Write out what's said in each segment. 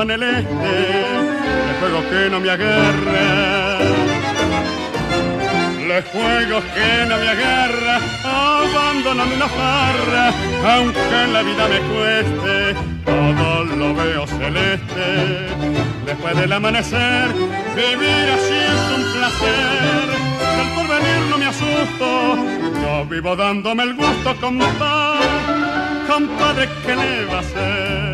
en el este, le juego que no me agarra. Le juego que no me agarra, abandonando una farra, aunque la vida me cueste, todo lo veo celeste. Después del amanecer, vivir así es un placer. Del porvenir no me asusto, yo vivo dándome el gusto, compadre, compadre, ¿qué le va a hacer?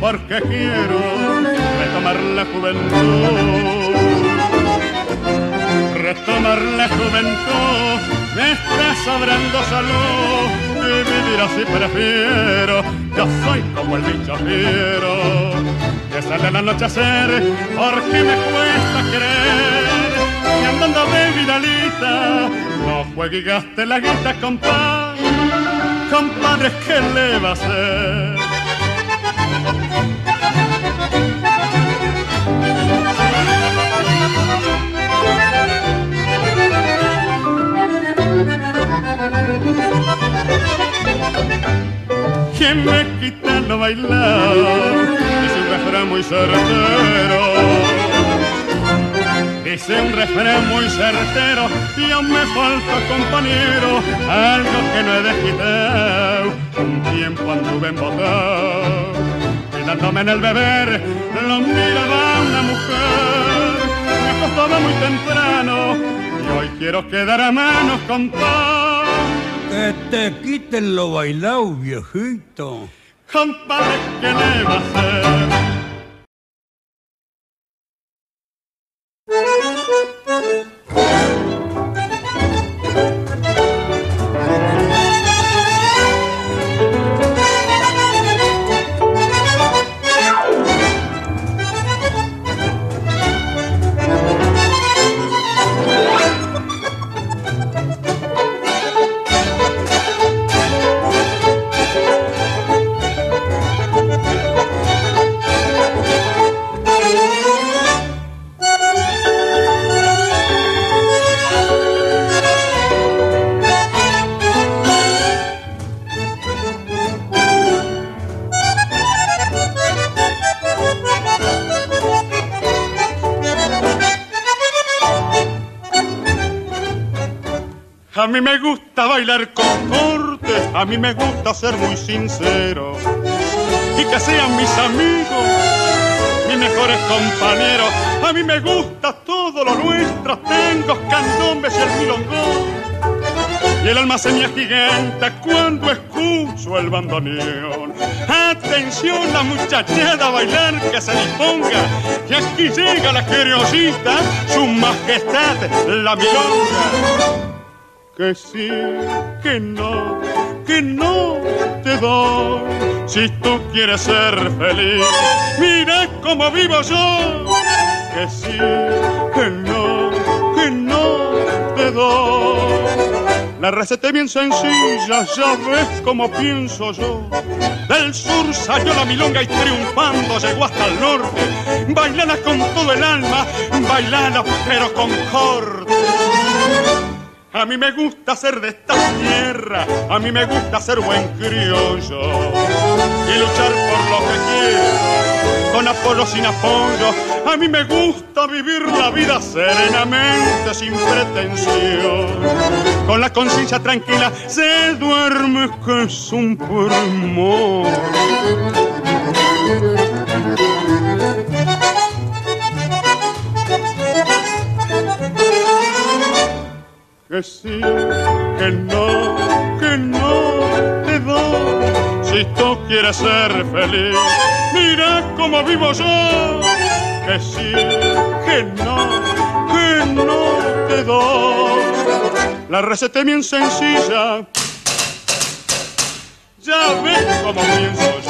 Porque quiero retomar la juventud. Retomar la juventud me está sobrando salud y vivir así prefiero. Yo soy como el bicho fiero que sale al anochecer porque me cuesta creer y andando de vidalita no juegue y la guita compadre compadre ¿qué le va a hacer? ¿Quién me quita lo bailado? Dice un refrán muy certero. Dice un refrán muy certero y me falta compañero, algo que no he desquitado. Un tiempo anduve embotado, cuidándome en el beber, lo miraba una mujer. Me acostaba muy temprano y hoy quiero quedar a manos con paz. Que te quiten lo bailado, viejito. A mí me gusta bailar con corte, a mí me gusta ser muy sincero y que sean mis amigos, mis mejores compañeros. A mí me gusta todo lo nuestro, tengo candombes y el milongón. Y el alma se me cuando escucho el bandoneón. Atención la muchachada a bailar que se disponga. Y aquí llega la curiosita, su majestad, la milonga que sí, que no, que no te doy. Si tú quieres ser feliz, mira cómo vivo yo. Que sí, que no, que no te doy. La receta es bien sencilla, ya ves cómo pienso yo. Del sur salió la milonga y triunfando llegó hasta el norte. Bailala con todo el alma, bailala pero con corte. A mí me gusta ser de esta tierra, a mí me gusta ser buen criollo y luchar por lo que quiero, con apoyo sin apoyo. A mí me gusta vivir la vida serenamente, sin pretensión, con la conciencia tranquila, se duerme que es un pulmón. Que sí, que no, que no te doy. Si tú quieres ser feliz, mira cómo vivo yo. Que sí, que no, que no te doy. La receta es bien sencilla. Ya ves cómo pienso yo.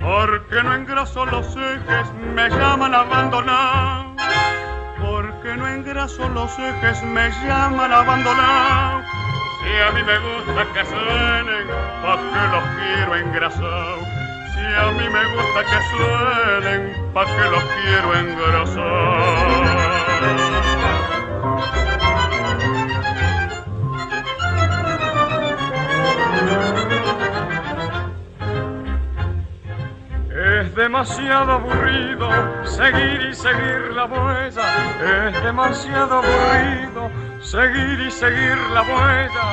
Porque no engraso los ejes, me llaman a abandonar. Porque no engraso los ejes, me llaman a abandonar. Si a mí me gusta que suenen, porque los quiero engrasar. Si a mí me gusta que suenen, ¿pa' que los quiero engrasar? Es demasiado aburrido seguir y seguir la huella. Es demasiado aburrido seguir y seguir la huella.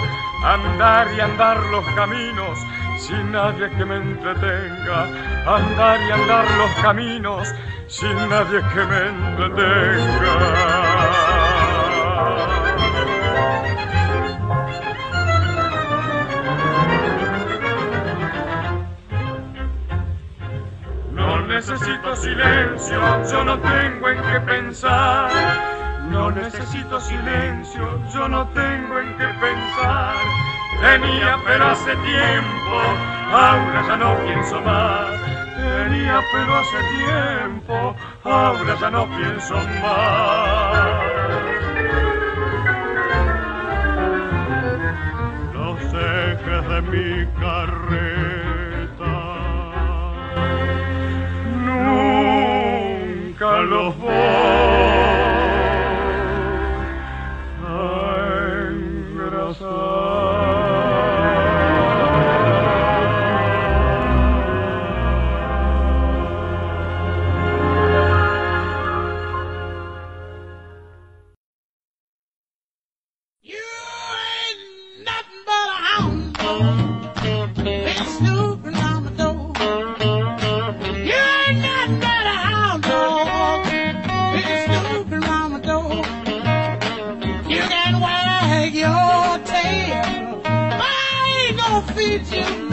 Andar y andar los caminos sin nadie que me entretenga. Andar y andar los caminos sin nadie que me entretenga. necesito silencio, yo no tengo en qué pensar. No necesito silencio, yo no tengo en qué pensar. Tenía pero hace tiempo, ahora ya no pienso más. Tenía pero hace tiempo, ahora ya no pienso más. Los ejes de mi carrera los voy teaching